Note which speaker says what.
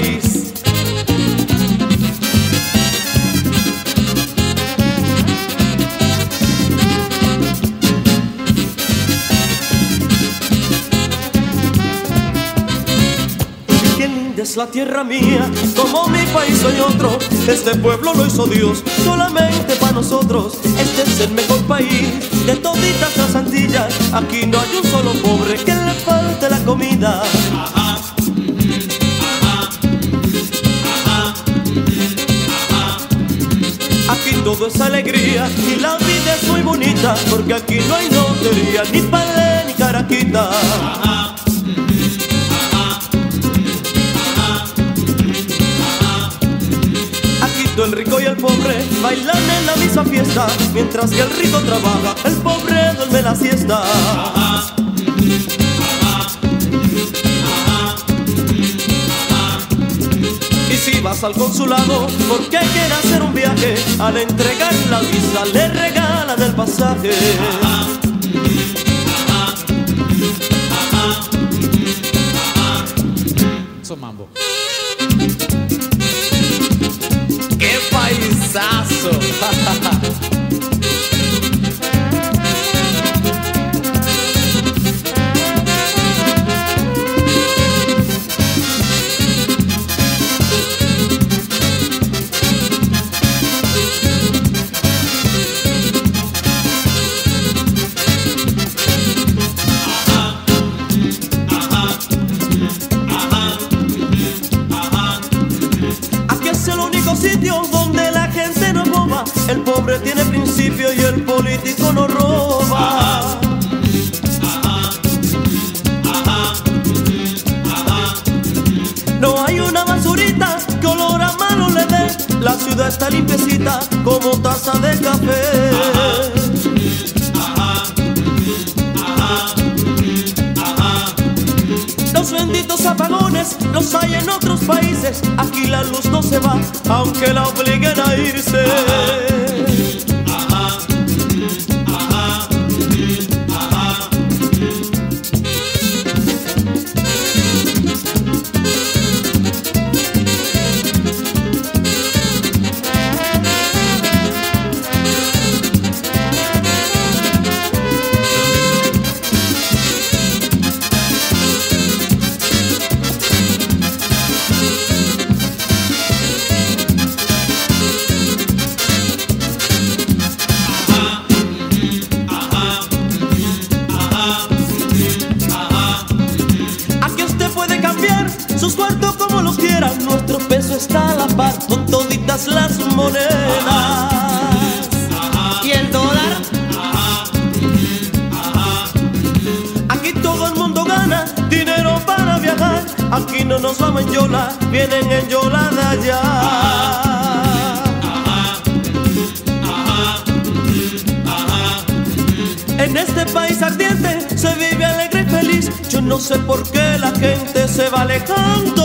Speaker 1: país. Qué linda es la tierra mía, como mi país soy otro. Este pueblo lo hizo Dios solamente para nosotros. Este es el mejor país de toditas las Antillas. Aquí no hay un solo pobre que le falte la comida. Todo es alegría y la vida es muy bonita porque aquí no hay lotería, ni palé ni caraquita. Aquí todo el rico y el pobre bailan en la misma fiesta Mientras que el rico trabaja, el pobre duerme la siesta si vas al consulado porque quiere hacer un viaje Al entregar la visa le regalan el pasaje
Speaker 2: Eso mambo.
Speaker 1: ¡Qué paisazo! El pobre tiene principio y el político no roba. No hay una basurita que olor a malo le dé. La ciudad está limpiecita como taza de café. Los benditos apagones los hay en otros países. Aquí la luz no se va, aunque la obliguen a irse. Cuartos como los quiera. Nuestro peso está a la par con toditas las monedas.
Speaker 3: ¿Y el dólar?
Speaker 1: Aquí todo el mundo gana dinero para viajar. Aquí no nos vamos en yola, vienen en yola de allá. En este país ardiente se vive no sé por qué la gente se va alejando.